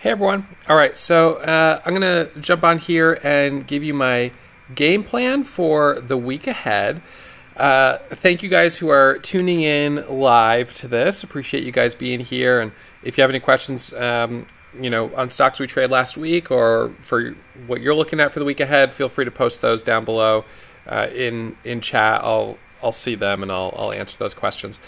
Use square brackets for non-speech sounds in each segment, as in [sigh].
Hey everyone. All right, so uh, I'm going to jump on here and give you my game plan for the week ahead. Uh, thank you guys who are tuning in live to this. Appreciate you guys being here. And if you have any questions, um, you know, on stocks we trade last week or for what you're looking at for the week ahead, feel free to post those down below uh, in in chat. I'll I'll see them and I'll I'll answer those questions.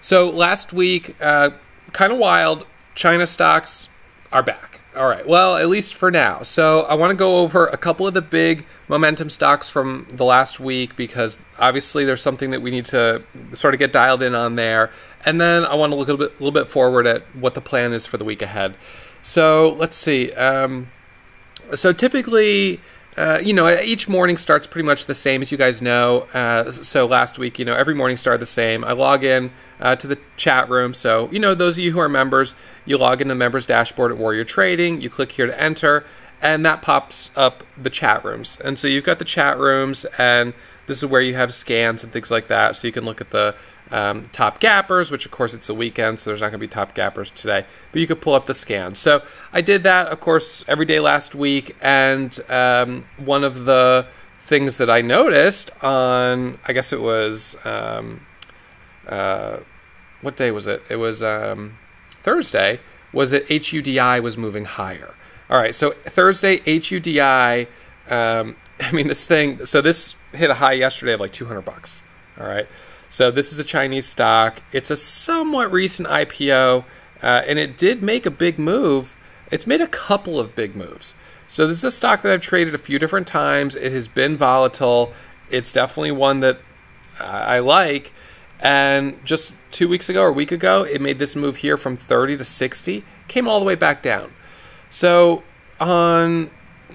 So last week, uh, kind of wild. China stocks are back. All right. Well, at least for now. So I want to go over a couple of the big momentum stocks from the last week because obviously there's something that we need to sort of get dialed in on there. And then I want to look a little bit, a little bit forward at what the plan is for the week ahead. So let's see. Um, so typically uh, you know, each morning starts pretty much the same as you guys know. Uh, so last week, you know, every morning started the same. I log in uh, to the chat room. So, you know, those of you who are members, you log into the members dashboard at Warrior Trading. You click here to enter, and that pops up the chat rooms. And so you've got the chat rooms, and this is where you have scans and things like that. So you can look at the um, top gappers, which of course it's a weekend, so there's not going to be top gappers today. But you could pull up the scan. So I did that, of course, every day last week, and um, one of the things that I noticed on, I guess it was, um, uh, what day was it? It was um, Thursday. Was that HUDI was moving higher? All right, so Thursday HUDI. Um, [laughs] I mean, this thing. So this hit a high yesterday of like 200 bucks. All right. So this is a Chinese stock. It's a somewhat recent IPO, uh, and it did make a big move. It's made a couple of big moves. So this is a stock that I've traded a few different times. It has been volatile. It's definitely one that I like. And just two weeks ago or a week ago, it made this move here from 30 to 60, came all the way back down. So on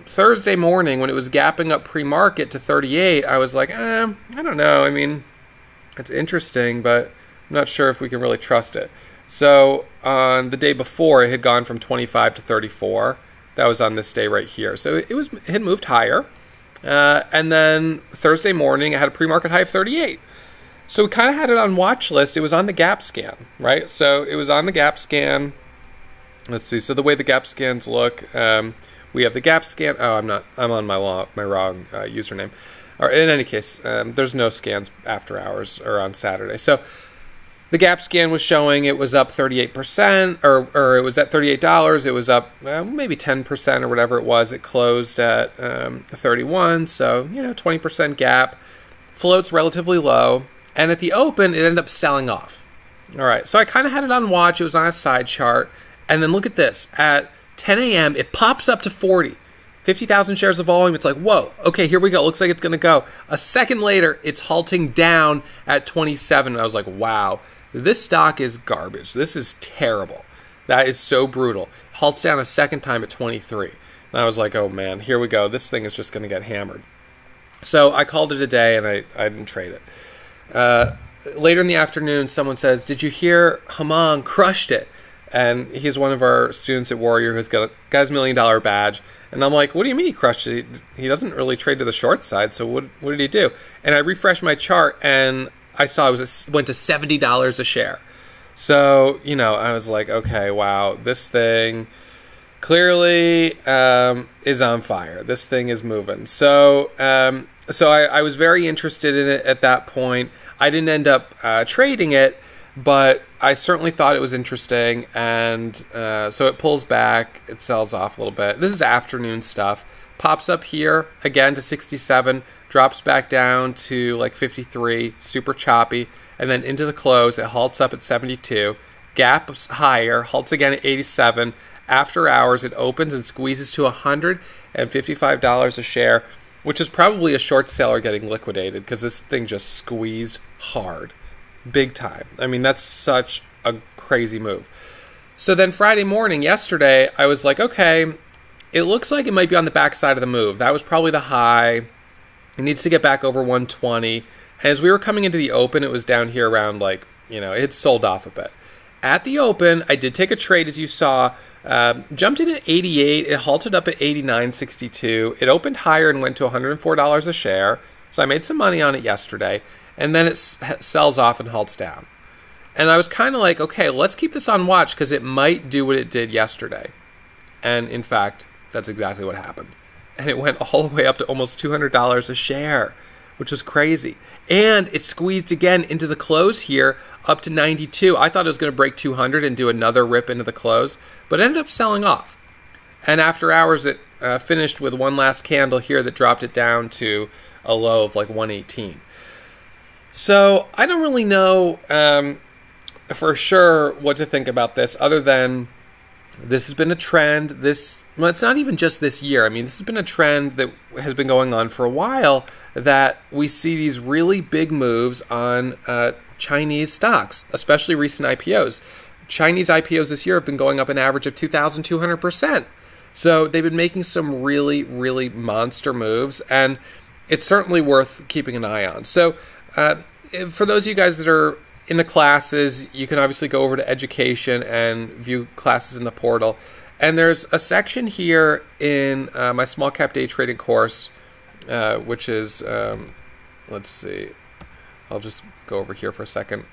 Thursday morning, when it was gapping up pre market to 38, I was like, eh, I don't know. I mean, it's interesting, but I'm not sure if we can really trust it. So on the day before, it had gone from 25 to 34. That was on this day right here. So it was it had moved higher. Uh, and then Thursday morning, it had a pre-market high of 38. So we kind of had it on watch list. It was on the Gap scan, right? So it was on the Gap scan. Let's see. So the way the Gap scans look, um, we have the Gap scan. Oh, I'm not. I'm on my law, my wrong uh, username or in any case, um, there's no scans after hours or on Saturday. So the Gap scan was showing it was up 38%, or, or it was at $38. It was up maybe 10% or whatever it was. It closed at um, 31, so, you know, 20% gap. Floats relatively low. And at the open, it ended up selling off. All right, so I kind of had it on watch. It was on a side chart. And then look at this. At 10 a.m., it pops up to 40. 50,000 shares of volume. It's like, whoa, okay, here we go. Looks like it's going to go. A second later, it's halting down at 27. I was like, wow, this stock is garbage. This is terrible. That is so brutal. Halts down a second time at 23. And I was like, oh man, here we go. This thing is just going to get hammered. So I called it a day and I, I didn't trade it. Uh, later in the afternoon, someone says, Did you hear Haman crushed it? And he's one of our students at Warrior who's got a, guy's million dollar badge. And I'm like, what do you mean he crushed it? He doesn't really trade to the short side. So what what did he do? And I refreshed my chart and I saw it was a, went to seventy dollars a share. So you know, I was like, okay, wow, this thing clearly um, is on fire. This thing is moving. So um, so I, I, was very interested in it at that point. I didn't end up uh, trading it but I certainly thought it was interesting, and uh, so it pulls back, it sells off a little bit. This is afternoon stuff. Pops up here again to 67, drops back down to like 53, super choppy, and then into the close, it halts up at 72, gaps higher, halts again at 87. After hours, it opens and squeezes to $155 a share, which is probably a short seller getting liquidated because this thing just squeezed hard big time. I mean, that's such a crazy move. So then Friday morning, yesterday, I was like, okay, it looks like it might be on the backside of the move. That was probably the high. It needs to get back over 120. And as we were coming into the open, it was down here around like, you know, it sold off a bit. At the open, I did take a trade as you saw. Uh, jumped in at 88. It halted up at 89.62. It opened higher and went to $104 a share. So I made some money on it yesterday and then it sells off and halts down. And I was kind of like, okay, let's keep this on watch because it might do what it did yesterday. And in fact, that's exactly what happened. And it went [laughs] all the way up to almost $200 a share, which was crazy. And it squeezed again into the close here up to 92. I thought it was going to break 200 and do another rip into the close, but ended up selling off. And after hours, it uh, finished with one last candle here that dropped it down to a low of like 118. So I don't really know um, for sure what to think about this, other than this has been a trend. This well, it's not even just this year. I mean, this has been a trend that has been going on for a while. That we see these really big moves on uh, Chinese stocks, especially recent IPOs. Chinese IPOs this year have been going up an average of 2,200 percent. So they've been making some really, really monster moves, and it's certainly worth keeping an eye on. So, uh, for those of you guys that are in the classes, you can obviously go over to education and view classes in the portal. And there's a section here in uh, my small cap day trading course, uh, which is, um, let's see, I'll just go over here for a second.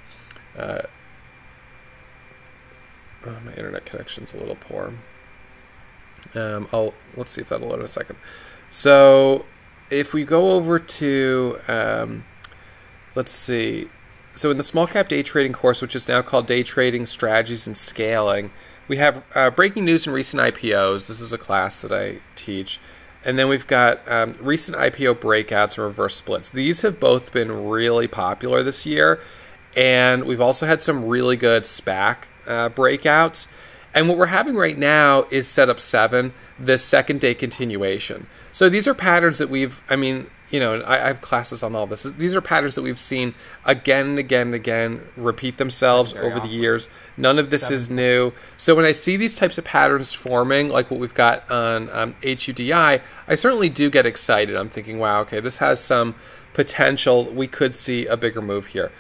Uh, oh, my internet connection's a little poor. Um, I'll let's see if that'll load in a second. So if we go over to, um, let's see, so in the small cap day trading course, which is now called Day Trading Strategies and Scaling, we have uh, breaking news and recent IPOs. This is a class that I teach. And then we've got um, recent IPO breakouts and reverse splits. These have both been really popular this year. And we've also had some really good SPAC uh, breakouts. And what we're having right now is setup seven, the second day continuation. So these are patterns that we've, I mean, you know, I, I, have classes on all this. These are patterns that we've seen again and again and again repeat themselves over often. the years. None of this seven. is new. So when I see these types of patterns forming, like what we've got on um, HUDI, I certainly do get excited. I'm thinking, wow, okay, this has some potential. We could see a bigger move here.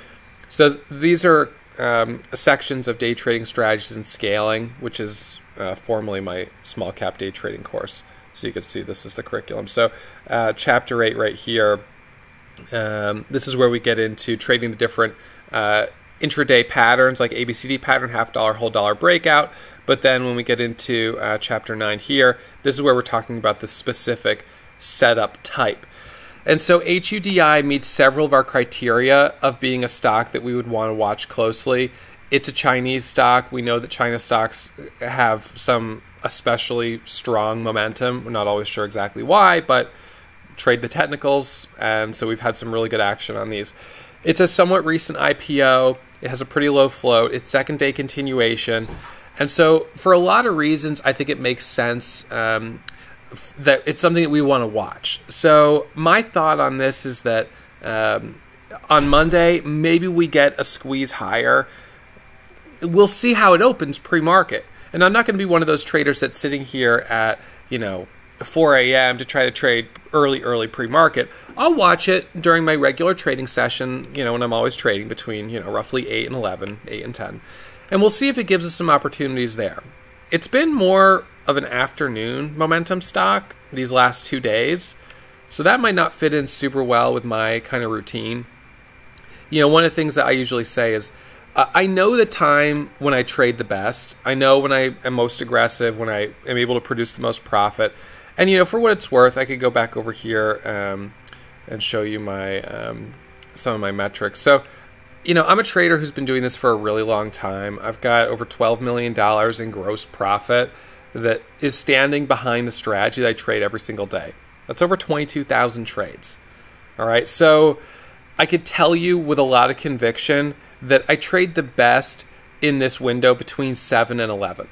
So these are um, sections of day trading strategies and scaling, which is uh, formerly my small cap day trading course. So you can see this is the curriculum. So uh, chapter eight right here. Um, this is where we get into trading the different uh, intraday patterns like ABCD pattern, half dollar, whole dollar breakout. But then when we get into uh, chapter nine here, this is where we're talking about the specific setup type. And so HUDI meets several of our criteria of being a stock that we would want to watch closely. It's a Chinese stock. We know that China stocks have some especially strong momentum. We're not always sure exactly why, but trade the technicals. And so we've had some really good action on these. It's a somewhat recent IPO. It has a pretty low float. It's second day continuation. And so, for a lot of reasons, I think it makes sense um, that it's something that we want to watch. So my thought on this is that um, on Monday maybe we get a squeeze higher. We'll see how it opens pre-market, and I'm not going to be one of those traders that's sitting here at you know 4 a.m. to try to trade early, early pre-market. I'll watch it during my regular trading session. You know, when I'm always trading between you know roughly 8 and 11, 8 and 10, and we'll see if it gives us some opportunities there. It's been more of an afternoon momentum stock these last two days. So that might not fit in super well with my kind of routine. You know, one of the things that I usually say is I know the time when I trade the best. I know when I am most aggressive, when I am able to produce the most profit. And, you know, for what it's worth, I could go back over here um, and show you my um, some of my metrics. So, you know, I'm a trader who's been doing this for a really long time. I've got over $12 million in gross profit that is standing behind the strategy that I trade every single day. That's over 22,000 trades. All right. So I could tell you with a lot of conviction that I trade the best in this window between 7 and 11.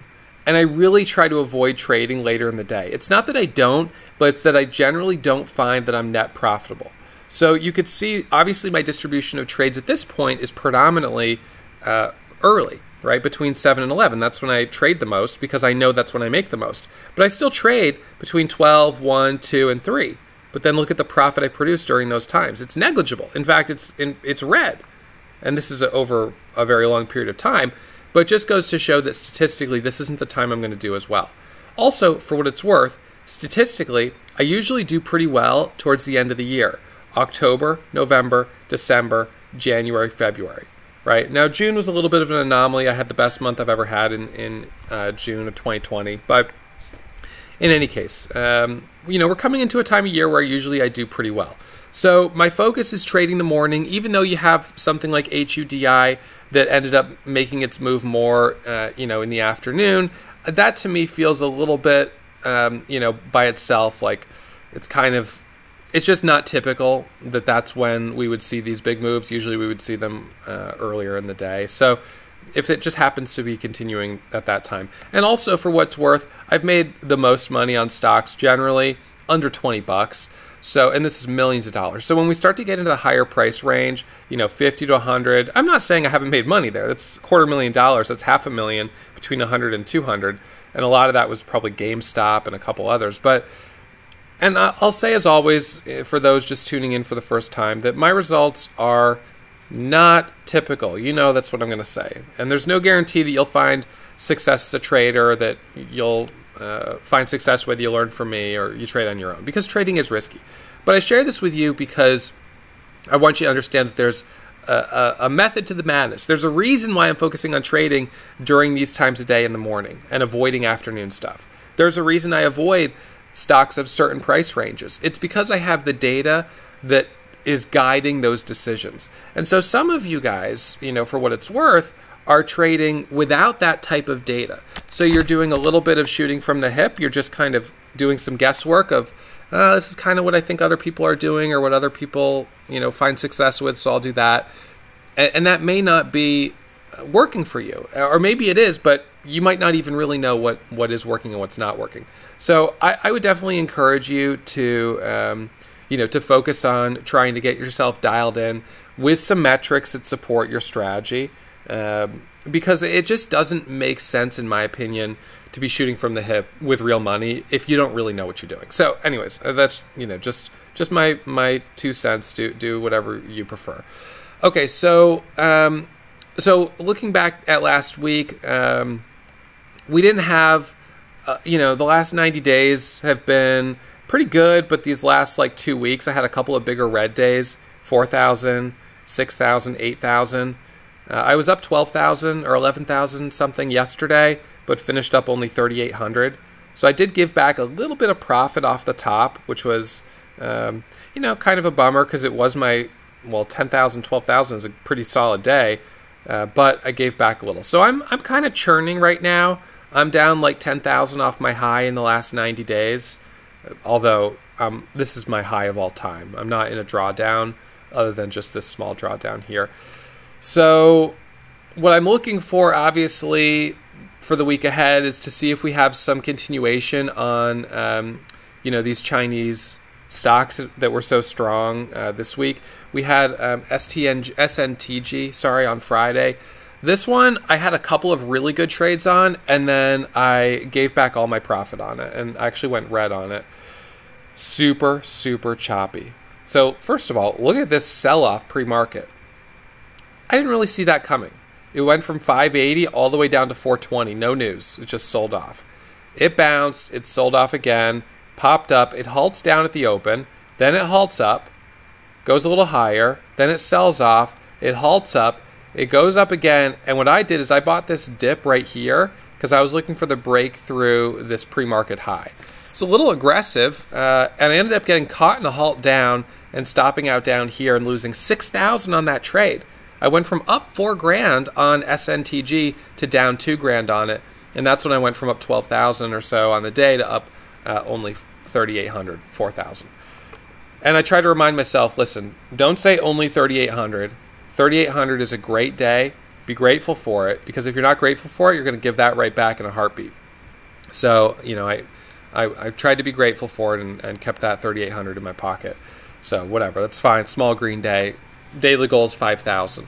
And I really try to avoid trading later in the day. It's not that I don't, but it's that I generally don't find that I'm net profitable. So you could see, obviously, my distribution of trades at this point is predominantly uh, early right? Between 7 and 11. That's when I trade the most because I know that's when I make the most. But I still trade between 12, 1, 2, and 3. But then look at the profit I produce during those times. It's negligible. In fact, it's in, it's red. And this is a, over a very long period of time. But just goes to show that statistically, this isn't the time I'm going to do as well. Also, for what it's worth, statistically, I usually do pretty well towards the end of the year October, November, December, January, February right? Now, June was a little bit of an anomaly. I had the best month I've ever had in, in uh, June of 2020. But in any case, um, you know, we're coming into a time of year where usually I do pretty well. So my focus is trading the morning, even though you have something like HUDI that ended up making its move more, uh, you know, in the afternoon. That to me feels a little bit, um, you know, by itself like it's kind of it's just not typical that that's when we would see these big moves. Usually we would see them uh, earlier in the day. So if it just happens to be continuing at that time. And also for what's worth, I've made the most money on stocks generally under 20 bucks. So, and this is millions of dollars. So when we start to get into the higher price range, you know, 50 to 100, I'm not saying I haven't made money there. That's a quarter million dollars. That's half a million between 100 and 200. And a lot of that was probably GameStop and a couple others. But and I'll say, as always, eh, for those just tuning in for the first time, that my results are not typical. You know, that's what I'm going to say. And there's no guarantee that you'll find success as a trader, that you'll uh, find success whether you learn from me or you trade on your own, because trading is risky. But I share this with you because I want you to understand that there's a, a, a, method to the madness. There's a reason why I'm focusing on trading during these times of day in the morning and avoiding afternoon stuff. There's a reason I avoid stocks of certain price ranges. It's because I have the data that is guiding those decisions. And so some of you guys, you know, for what it's worth, are trading without that type of data. So you're doing a little bit of shooting from the hip. You're just kind of doing some guesswork of, uh, this is kind of what I think other people are doing or what other people, you know, find success with. So I'll do that. And, and that may not be working for you, or maybe it is, but you might not even really know what what is working and what's not working. So I, I would definitely encourage you to um, you know to focus on trying to get yourself dialed in with some metrics that support your strategy. Um, because it just doesn't make sense, in my opinion, to be shooting from the hip with real money if you don't really know what you're doing. So, anyways, uh, that's you know just just my my two cents. Do do whatever you prefer. Okay, so um, so looking back at last week, um, we didn't have, uh, you know, the last 90 days have been pretty good, but these last like two weeks, I had a couple of bigger red days 4,000, 6,000, 8,000. Uh, I was up 12,000 or 11,000 something yesterday, but finished up only 3,800. So I did give back a little bit of profit off the top, which was, um, you know, kind of a bummer because it was my, well, 10,000, 12,000 is a pretty solid day, uh, but I gave back a little. So I'm, I'm kind of churning right now. I'm down like 10,000 off my high in the last 90 days, although um, this is my high of all time. I'm not in a drawdown other than just this small drawdown here. So, what I'm looking for, obviously, for the week ahead is to see if we have some continuation on, um, you know, these Chinese stocks that were so strong uh, this week. We had um, STN, SNTG, sorry, on Friday. This one, I had a couple of really good trades on, and then I gave back all my profit on it, and actually went red on it. Super, super choppy. So, first of all, look at this sell off pre market. I didn't really see that coming. It went from 580 all the way down to 420. No news. It just sold off. It bounced, it sold off again, popped up, it halts down at the open, then it halts up, goes a little higher, then it sells off, it halts up, it goes up again, and what I did is I bought this dip right here because I was looking for the breakthrough this pre-market high. It's a little aggressive, uh, and I ended up getting caught in a halt down and stopping out down here and losing 6,000 on that trade. I went from up four grand on SNTG to down two grand on it, and that's when I went from up 12,000 or so on the day to up uh, only 3,800, 4,000. And I try to remind myself, listen, don't say only 3,800. 3,800 is a great day. Be grateful for it because if you're not grateful for it, you're going to give that right back in a heartbeat. So, you know, I, I, I tried to be grateful for it and, and kept that 3,800 in my pocket. So, whatever, that's fine. Small green day. Daily goal is 5,000.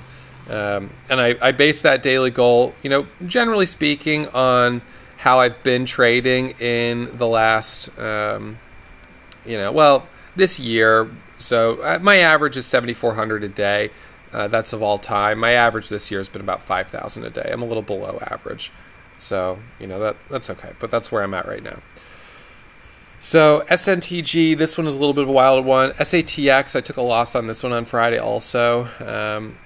Um, and I, I base that daily goal, you know, generally speaking, on how I've been trading in the last, um, you know, well, this year. So uh, my average is 7,400 a day. Uh, that's of all time. My average this year has been about 5,000 a day. I'm a little below average. So, you know, that that's okay, but that's where I'm at right now. So, SNTG, this one is a little bit of a wild one. SATX, I took a loss on this one on Friday also. Um,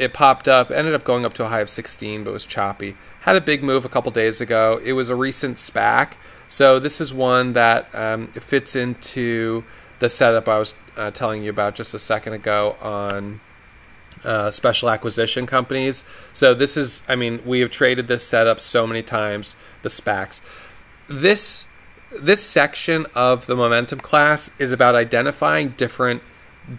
it popped up, ended up going up to a high of 16, but was choppy. Had a big move a couple days ago. It was a recent SPAC, so this is one that um, fits into the setup I was uh, telling you about just a second ago on uh, special acquisition companies. So this is, I mean, we have traded this setup so many times. The SPACs. This this section of the momentum class is about identifying different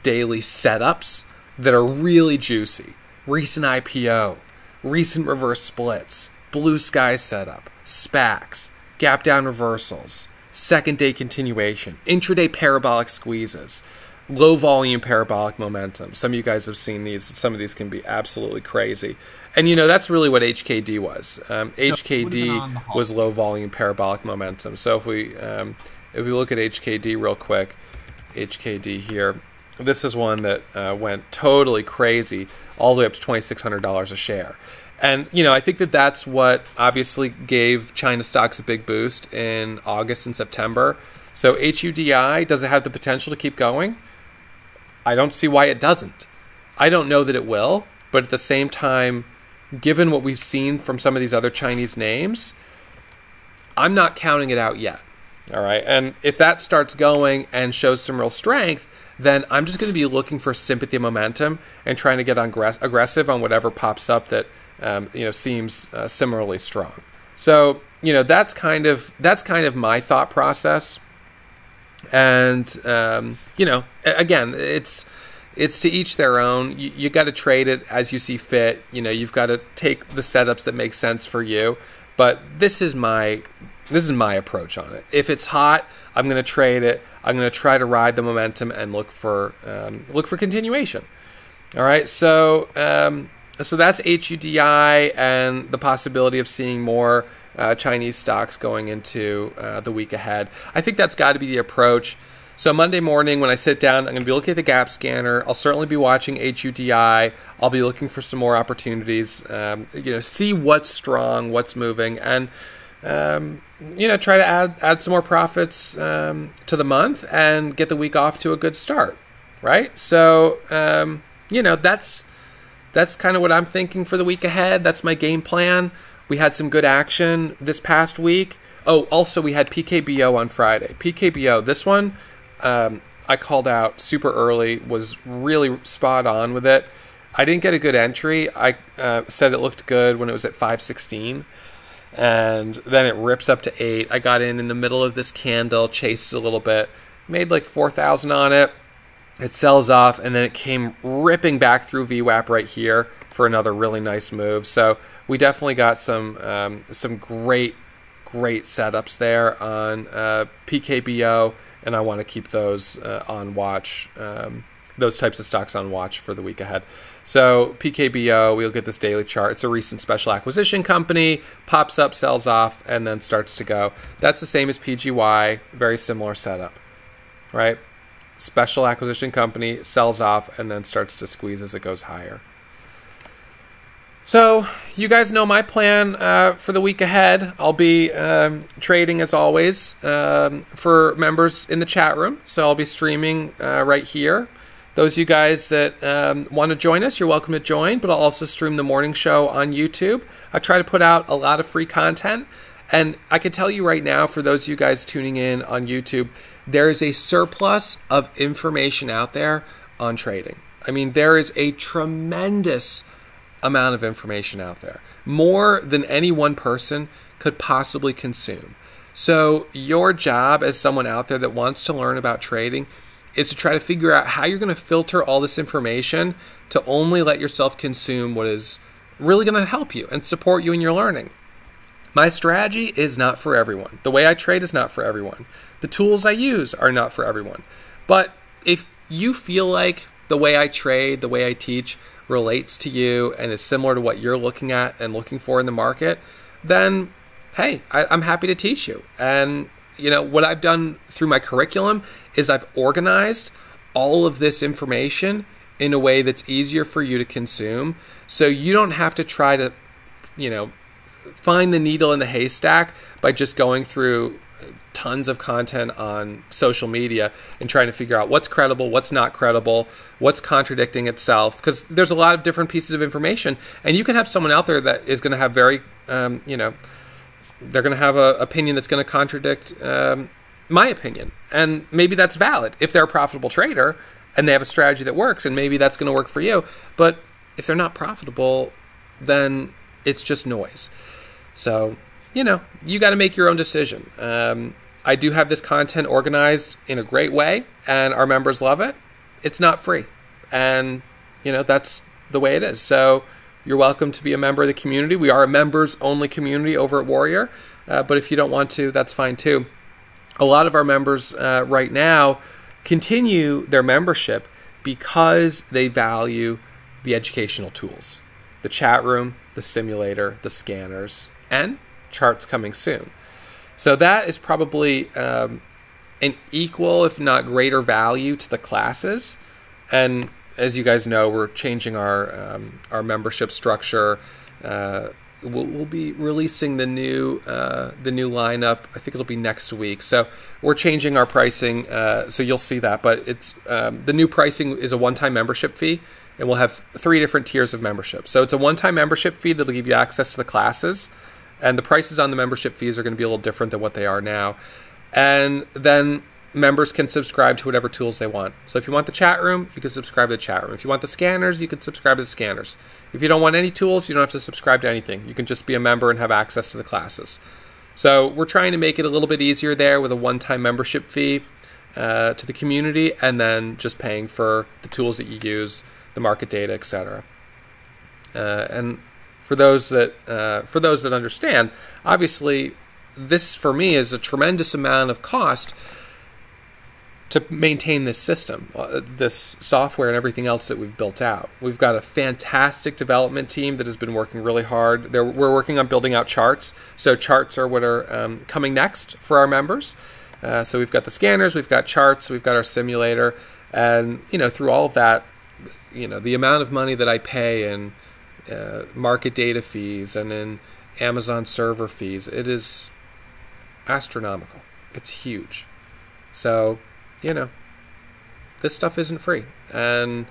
daily setups that are really juicy. Recent IPO, recent reverse splits, blue sky setup, SPACs, gap down reversals, second day continuation, intraday parabolic squeezes, low volume parabolic momentum. Some of you guys have seen these. Some of these can be absolutely crazy. And you know, that's really what HKD was. Um, so HKD was low volume parabolic momentum. So if we um, if we look at HKD real quick, HKD here, this is one that uh, went totally crazy, all the way up to twenty six hundred dollars a share. And you know, I think that that's what obviously gave China stocks a big boost in August and September. So HUDI does it have the potential to keep going? I don't see why it doesn't. I don't know that it will, but at the same time, given what we've seen from some of these other Chinese names, I'm not counting it out yet. All right. And if that starts going and shows some real strength, then I'm just going to be looking for sympathy momentum and trying to get on aggressive on whatever pops up that um, you know seems uh, similarly strong. So you know that's kind of that's kind of my thought process. And um, you know, again, it's it's to each their own. You, you got to trade it as you see fit. You know, you've got to take the setups that make sense for you. But this is my this is my approach on it. If it's hot, I'm going to trade it. I'm going to try to ride the momentum and look for um, look for continuation. All right, so um, so that's HUDI and the possibility of seeing more uh, Chinese stocks going into uh, the week ahead. I think that's got to be the approach. So Monday morning, when I sit down, I'm going to be looking at the gap scanner. I'll certainly be watching HUDI. I'll be looking for some more opportunities. Um, you know, see what's strong, what's moving, and um, you know, try to add add some more profits um, to the month and get the week off to a good start. Right. So um, you know, that's that's kind of what I'm thinking for the week ahead. That's my game plan. We had some good action this past week. Oh, also we had PKBO on Friday. PKBO, this one um, I called out super early, was really spot on with it. I didn't get a good entry. I uh, said it looked good when it was at 516 and then it rips up to 8. I got in in the middle of this candle, chased a little bit, made like 4000 on it. It sells off and then it came ripping back through VWAP right here for another really nice move. So we definitely got some um, some great great setups there on uh, PKBO and I want to keep those uh, on watch. Um, those types of stocks on watch for the week ahead. So PKBO, we'll get this daily chart. It's a recent special acquisition company, pops up, sells off, and then starts to go. That's the same as PGY, very similar setup, right? Special acquisition company sells off and then starts to squeeze as it goes higher. So, you guys know my plan uh, for the week ahead. I'll be um, trading as always um, for members in the chat room. So, I'll be streaming uh, right here. Those you guys that um, want to join us, you're welcome to join, but I'll also stream the morning show on YouTube. I try to put out a lot of free content. And I can tell you right now, for those of you guys tuning in on YouTube, there is a surplus of information out there on trading. I mean, there is a tremendous amount of information out there, more than any one person could possibly consume. So, your job as someone out there that wants to learn about trading is to try to figure out how you're going to filter all this information to only let yourself consume what is really going to help you and support you in your learning. My strategy is not for everyone. The way I trade is not for everyone. The tools I use are not for everyone. But if you feel like the way I trade, the way I teach relates to you and is similar to what you're looking at and looking for in the market, then hey, I, am happy to teach you. And you know what I've done through my curriculum is I've organized all of this information in a way that's easier for you to consume, so you don't have to try to, you know, find the needle in the haystack by just going through tons of content on social media and trying to figure out what's credible, what's not credible, what's contradicting itself. Because there's a lot of different pieces of information, and you can have someone out there that is going to have very, um, you know, they're going to have an opinion that's going to contradict um, my opinion, and maybe that's valid if they're a profitable trader and they have a strategy that works, and maybe that's going to work for you. But if they're not profitable, then it's just noise. So, you know, you got to make your own decision. Um, I do have this content organized in a great way, and our members love it. It's not free. And, you know, that's the way it is. So, you're welcome to be a member of the community. We are a members only community over at Warrior, uh, but if you don't want to, that's fine too. A lot of our members uh, right now continue their membership because they value the educational tools the chat room, the simulator, the scanners, and charts coming soon. So that is probably um, an equal, if not greater, value to the classes. And as you guys know, we're changing our um, our membership structure. Uh, we'll, we'll, be releasing the new uh, the new lineup. I think it'll be next week. So we're changing our pricing. Uh, so you'll see that. But it's um, the new pricing is a one time membership fee, and we'll have three different tiers of membership. So it's a one time membership fee that'll give you access to the classes, and the prices on the membership fees are going to be a little different than what they are now. And then members can subscribe to whatever tools they want. So if you want the chat room, you can subscribe to the chat room. If you want the scanners, you can subscribe to the scanners. If you don't want any tools, you don't have to subscribe to anything. You can just be a member and have access to the classes. So we're trying to make it a little bit easier there with a one-time membership fee uh, to the community, and then just paying for the tools that you use, the market data, etc. Uh, and for those that uh, for those that understand, obviously, this for me is a tremendous amount of cost to maintain this system, uh, this software, and everything else that we've built out. We've got a fantastic development team that has been working really hard. They're, we're working on building out charts. So, charts are what are um, coming next for our members. Uh, so, we've got the scanners, we've got charts, we've got our simulator. And, you know, through all of that, you know, the amount of money that I pay in uh, market data fees and in Amazon server fees, it is astronomical. It's huge. So, you know, this stuff isn't free. And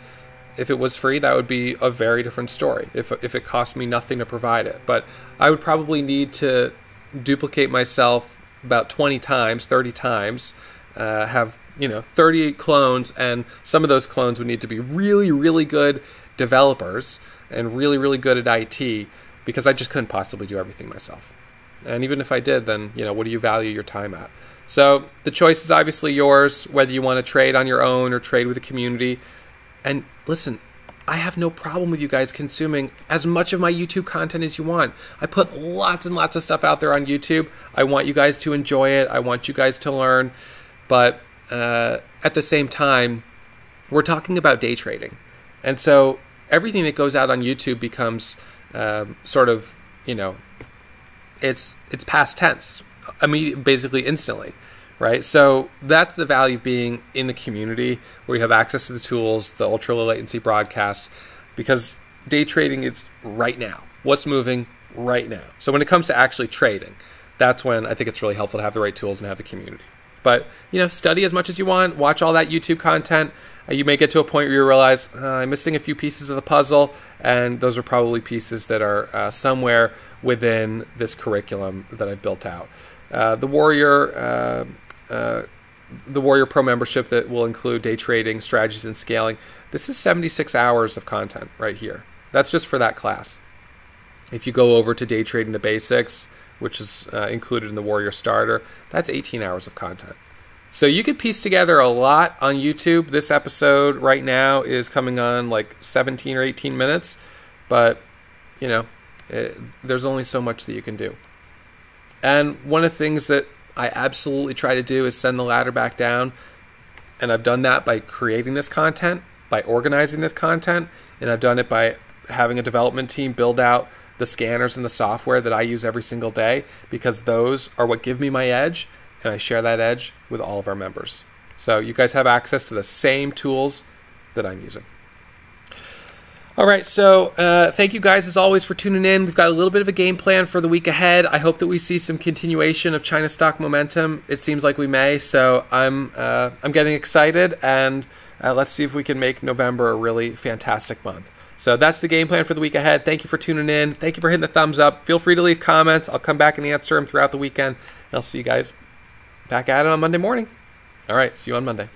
if it was free, that would be a very different story. If, if it cost me nothing to provide it. But I would probably need to duplicate myself about 20 times, 30 times, uh, have, you know, 38 clones, and some of those clones would need to be really, really good developers and really, really good at IT because I just couldn't possibly do everything myself. And even if I did, then, you know, what do you value your time at? So the choice is obviously yours, whether you want to trade on your own or trade with the community. And listen, I have no problem with you guys consuming as much of my YouTube content as you want. I put lots and lots of stuff out there on YouTube. I want you guys to enjoy it. I want you guys to learn. But uh, at the same time, we're talking about day trading. And so everything that goes out on YouTube becomes um, sort of, you know, it's it's past tense immediate, basically instantly, right? So that's the value of being in the community where you have access to the tools, the ultra low latency broadcast, because day trading is right now. What's moving right now? So when it comes to actually trading, that's when I think it's really helpful to have the right tools and have the community. But you know, study as much as you want, watch all that YouTube content. Uh, you may get to a point where you realize uh, I'm missing a few pieces of the puzzle, and those are probably pieces that are uh, somewhere within this curriculum that I've built out. Uh, the Warrior, the Warrior Pro membership that will include day trading, strategies, and scaling. This is 76 hours of content right here. That's just for that class. If you go over to day trading the basics, which is uh, included in the Warrior Starter, that's 18 hours of content. So you could piece together a lot on YouTube. This episode right now is coming on like 17 or 18 minutes, but you know, it, there's only so much that you can do. And one of the things that I absolutely try to do is send the ladder back down. And I've done that by creating this content, by organizing this content, and I've done it by having a development team build out the scanners and the software that I use every single day because those are what give me my edge, and I share that edge with all of our members. So you guys have access to the same tools that I'm using. All right, so uh, thank you guys as always for tuning in. We've got a little bit of a game plan for the week ahead. I hope that we see some continuation of China stock momentum. It seems like we may, so I'm uh, I'm getting excited, and uh, let's see if we can make November a really fantastic month. So that's the game plan for the week ahead. Thank you for tuning in. Thank you for hitting the thumbs up. Feel free to leave comments. I'll come back and answer them throughout the weekend. I'll see you guys back at it on Monday morning. All right, see you on Monday.